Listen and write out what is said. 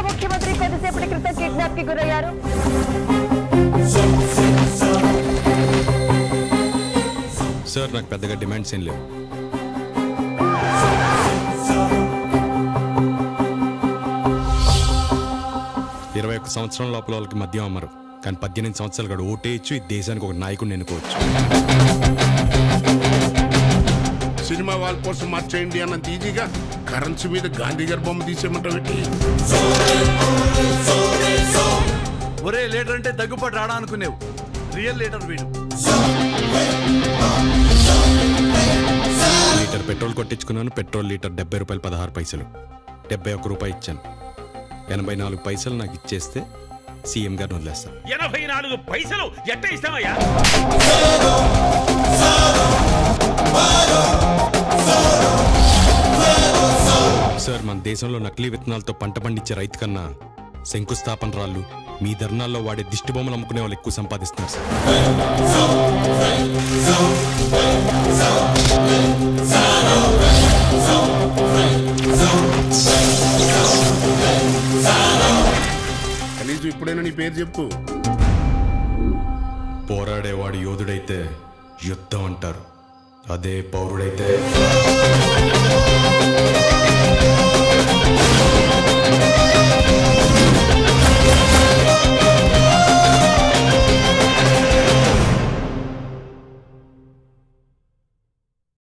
రాష్ట్ర ముఖ్యమంత్రి కొద్దిసేపటి క్రితం కిడ్నాప్కి గురయ్యారు. సార్ నాకు పెద్దగా డిమాండ్స్ ఏం లేవు. ఇరవై ఒక్క సంవత్సరం లోపల వాళ్ళకి మద్యం అమ్మరు. కానీ పద్దెనిమిది సంవత్సరాలు కూడా ఓటేయచ్చు ఈ దేశానికి ఒక నాయకుడిని ఎన్నుకోవచ్చు. సినిమా వాల్ కోసం మార్చేయండి అన్నంత ఈజీగా. కరెన్సీ మీద గాంధీ గారి బొమ్మ తీసేయమంటావు ఒరే లీటర్ అంటే దగ్గుపాటు రాడా అనుకునేవు. రియల్ లీటర్ వీడు. లీటర్ పెట్రోల్ కొట్టించుకున్నాను పెట్రోల్ లీటర్ డెబ్బై రూపాయలు పదహారు పైసలు. డెబ్బై ఒక్క రూపాయి ఇచ్చాను. ఎనభై నాలుగు పైసలు నాకు ఇచ్చేస్తే సీఎం గారిని వదిలేస్తాను. ఎనభై నాలుగు పైసలు ఎట్ట ఇస్తామయ్యా సార్ మన దేశంలో నకిలీ విత్తనాలతో పంట పండించే రైతు కన్నా శంకుస్థాపన రాళ్ళు మీ ధర్నాల్లో వాడే దిష్టి బొమ్మలు అమ్ముకునే వాళ్ళు ఎక్కువ సంపాదిస్తున్నారు సార్. కనీసం ఇప్పుడైనా నీ పేరు చెప్పు. పోరాడేవాడు యోధుడైతే యుద్ధం అంటారు. అదే పౌరుడైతే